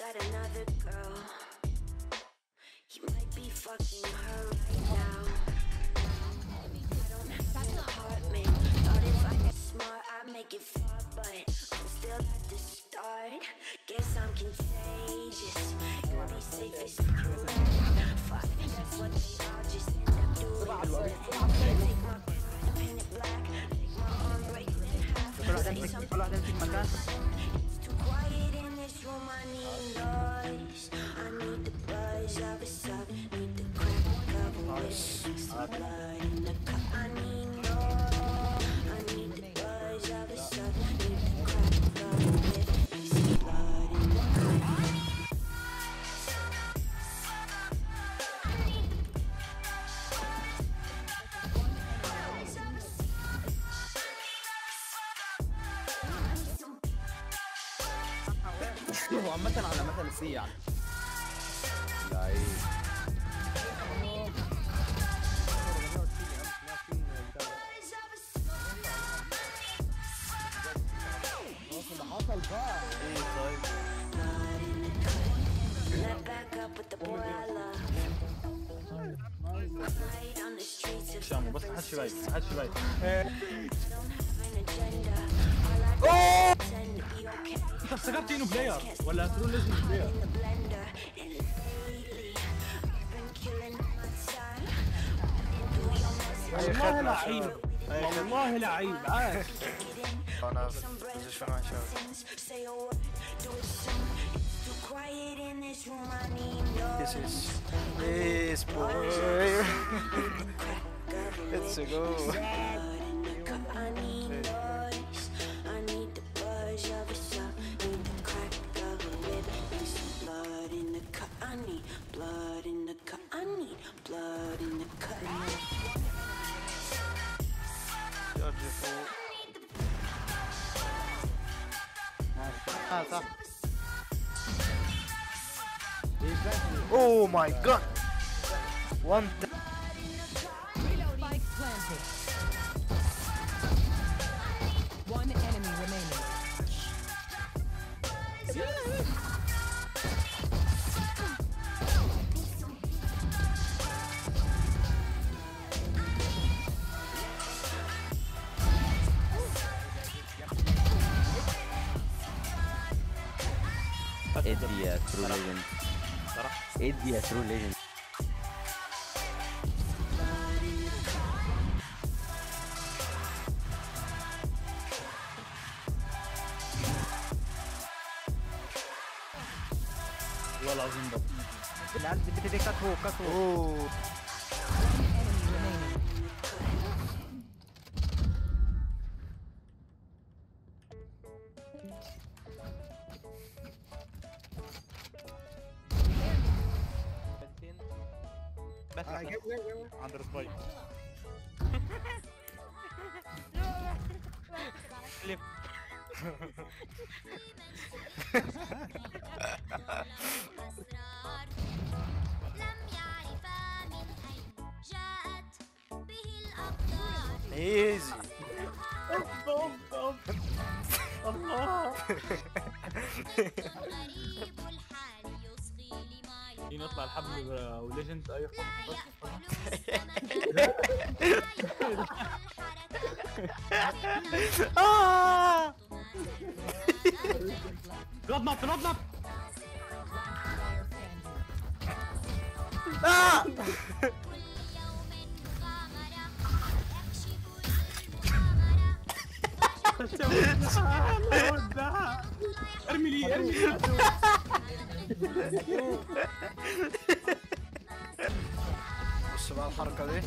got another girl. He might be fucking her right now. I don't have no heart, man. Thought if I get smart, I'd make it far, but I'm still at the start. Guess I'm contagious. You'll be safe as crew. Fuck, that's what they all just end up doing. Take my pen, paint it black. Take my arm, break it in half. Say something in هو عامة على مثل سي يعني لعيب اللي حصل بقى إيه طيب Let back up with the boy I love. شامو بس ما حدش يبين ما حدش يبين. انت افتكرت انه بلاير ولا تقول لازم بلاير in the blender. And lately, I've been killing my time. Running through your message. والله لعيب والله لعيب عاش انا بوزيشن وين شوي Things, Say a word, do it soon. It's too quiet in this room. I need This noise. is this boy. Let's go. need blood in the cut. I need blood in the cup. Oh my god! One. One enemy remaining. ادي يا ترو ليجند ادي يا ترو ليجند والله العظيم ده العيال دي بتدي كاتو كاتو عند سبايك أسرار لم يعرفا من أين جاءت به الأقدار ايزي غريب الحال يصغي عايزين نطلع الحبل وليجند اي خط رد نط ارمي لي ارمي لي Þessu var harkaði.